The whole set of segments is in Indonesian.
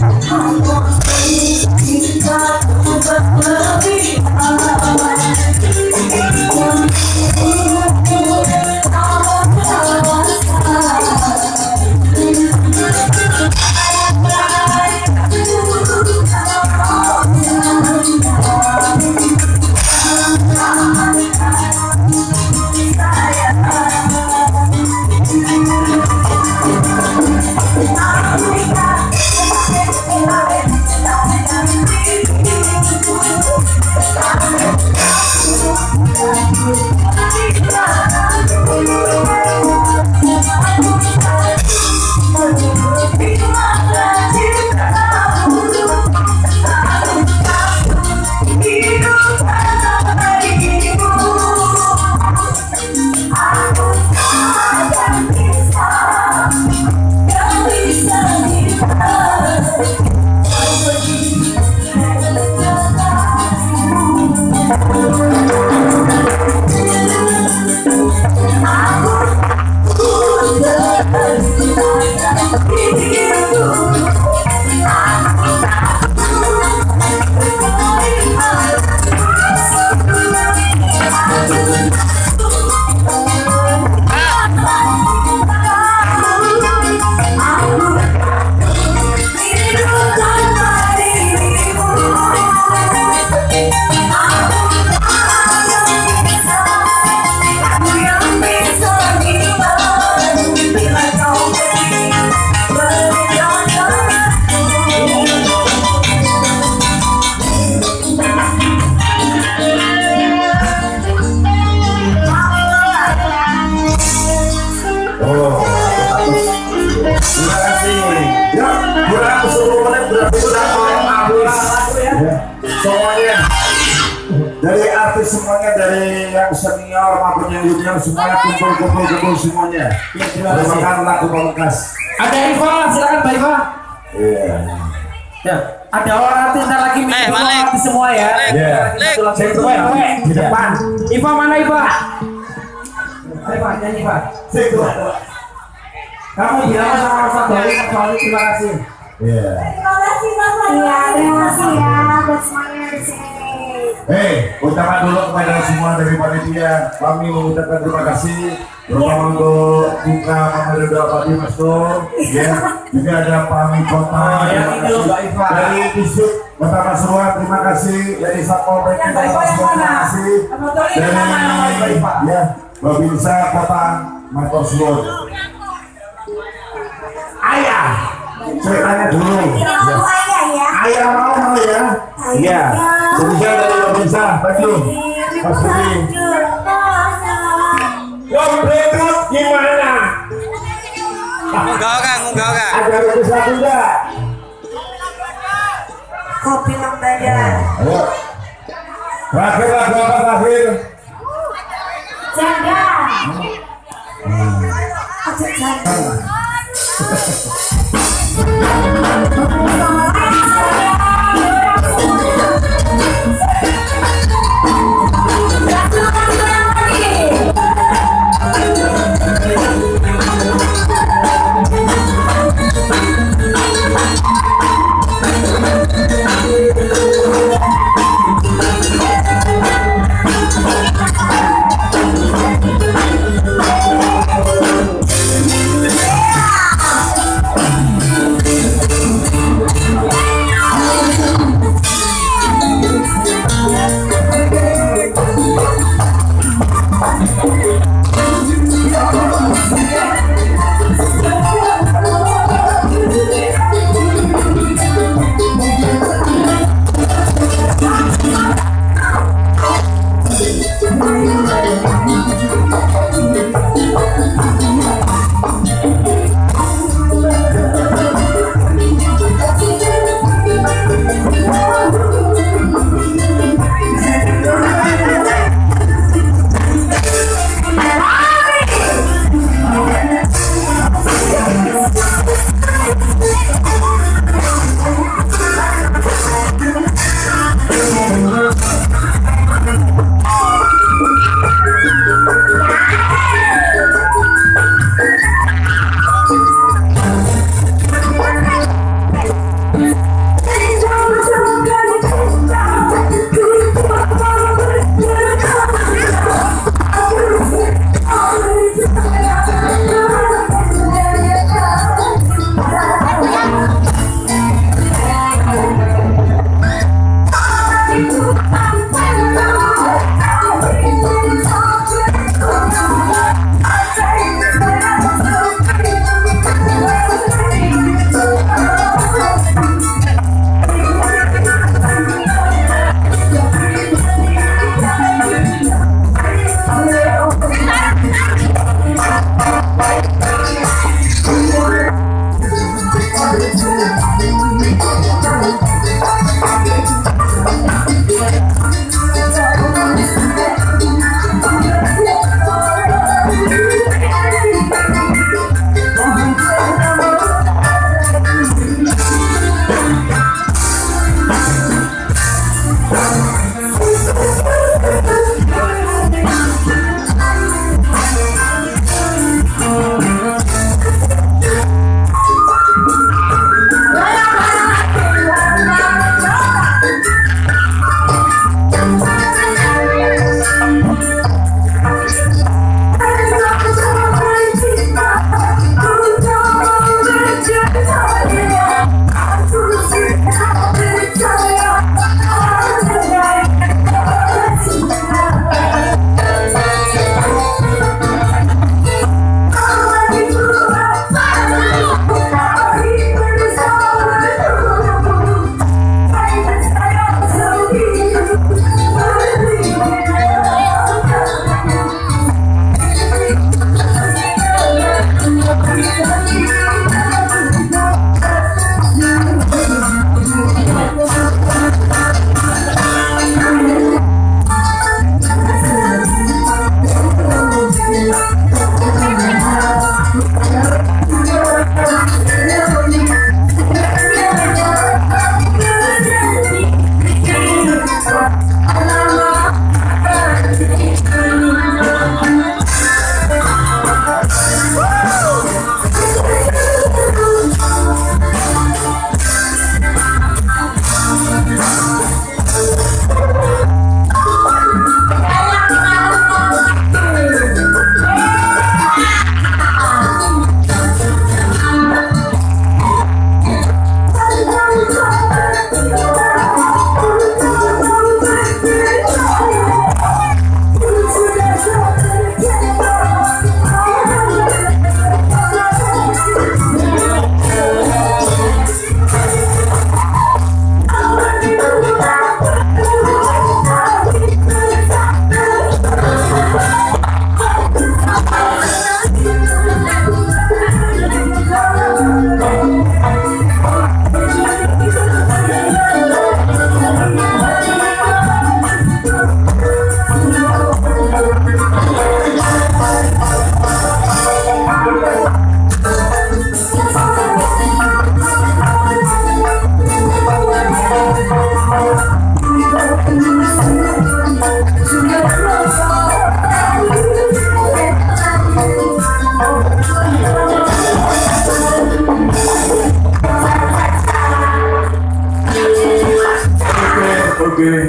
I'm gonna be, I'm gonna be, I'm semuanya dari artis semuanya dari yang senior maupun yang junior semuanya kumpul kumpul kumpul semuanya. terima kasih. Terima lagu pamungkas. Ada Iva, silakan Mbak Iva. Iya. Ya, ada orang artis ntar lagi Eh, Malik. semua ya. Iya. Itu, keluar, ya. Wek, di Ya. depan. Iva mana Iva? Ayo Pak, nyanyi Pak. Keluar. Kamu bilang sama Abdul, kecuali terima kasih. Iya. Kasih Bapak. Iya, terima kasih ya buat semuanya di sini. Hei, ucapan dulu kepada semua dari panitia. Kami mengucapkan terima kasih terutama untuk buka pemerintah Pati Mas ya. Juga ada Pak Ami Kota, Oh. Iva. Dari Disub Kota Pasuruan, terima kasih. Dari Satpol PP Kota Pasuruan, terima kasih. Iva? ya, Babinsa Kota Pasuruan. Ayah, saya tanya dulu. Ya. Ayah ya. Mau mau ya? Iya. Spesial dari. Mas Budi. Yang berikut gimana? Enggak Kang, enggak Kang. Ada enggak? Kopi. Ayo. Terakhir lagu apa terakhir? Jaga. Ojo jaga.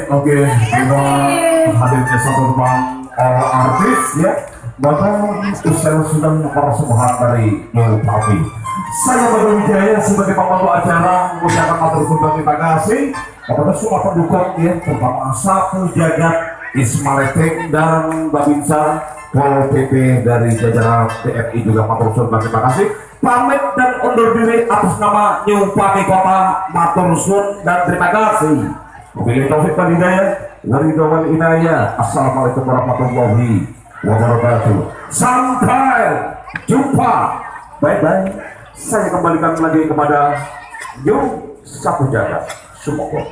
Oke. Kita hadirnya satu teman orang artis ya. Bapak Usel sudah mempersembahkan dari New Papi. Saya Bapak Wijaya sebagai pembantu acara mengucapkan matur sumbang terima kasih kepada semua pendukung ya, terutama satu jagat Ismaleting dan Babinsa Pol PP dari jajaran TNI juga matur sumbang terima kasih. Pamit dan undur diri atas nama New Papi Kota matur suwun dan terima kasih. Wabillahi taufik wal hidayah. Waridho wal inayah. Assalamualaikum warahmatullahi wabarakatuh. Sampai jumpa. Bye bye. Saya kembalikan lagi kepada Yung Satu Jagat. Semoga.